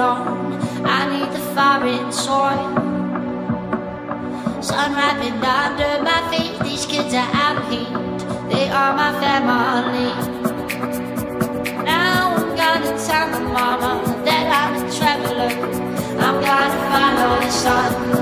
I need the fire and soil. Sun wrapping under my feet. These kids are out here. They are my family. Now I'm gonna tell my mama that I'm a traveler. I'm gonna follow the sun.